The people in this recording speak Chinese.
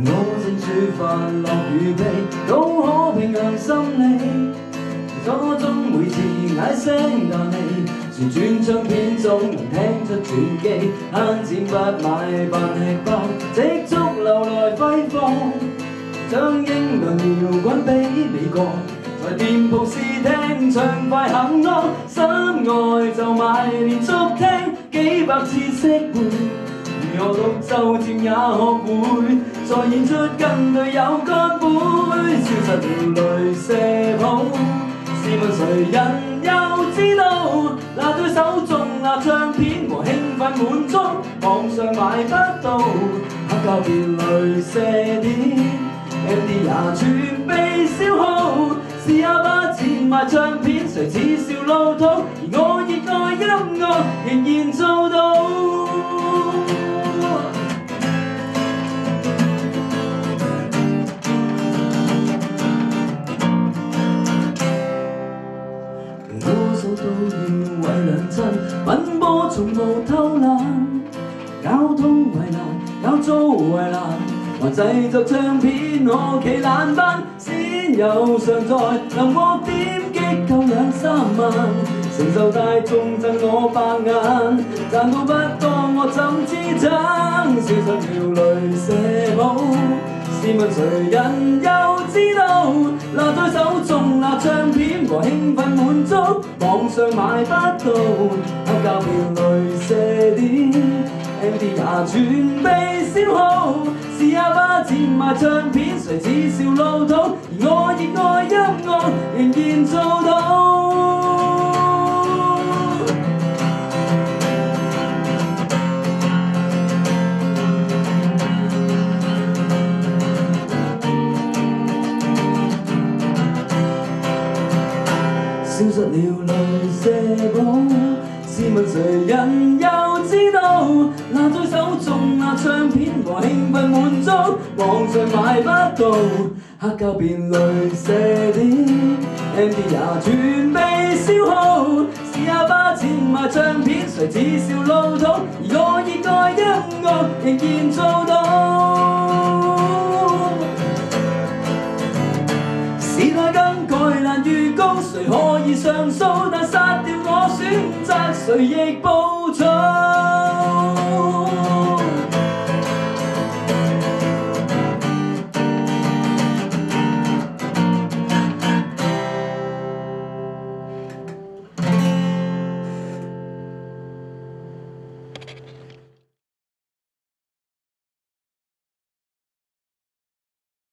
我正煮饭乐与悲，都可平衡心理。初中每次嗌声大你，旋转唱片总能听出转机。悭钱不买饭吃饱，积足留来挥霍。将英伦摇滚比美国，在店铺试听畅快很多。心爱就买连续听几百次识背，如何六周渐也学会。跟女友干杯，消失了雷射譜。試問誰人又知道？拿對手中那唱片和興奮滿足，網上買不到，黑膠變雷射點，MD 也全被消耗。試下把錢賣唱片，誰恥笑老土？而我熱愛音樂，仍然做到。歌手都要为两餐奔波从无偷懒交通为难交租为难还制作唱片我企懒班先有常在临我点击够两三万承受大众赠我白眼赚到不多我怎知真消失了泪试问谁人又知道？拿在手中那唱片和兴奋满足，网上买不到，黑膠變雷射点，MD 也全被消耗。试下把钱买唱片，谁耻笑老土？而我热爱了雷射譜，試問誰人又知道？拿在手中那唱片和興奮滿足，網上買不到，黑膠變雷射點，MD 也全被消耗。試下把錢賣唱片，誰恥笑老土？而我熱愛音樂，仍然做到。上诉，但杀掉我选择，谁亦报错。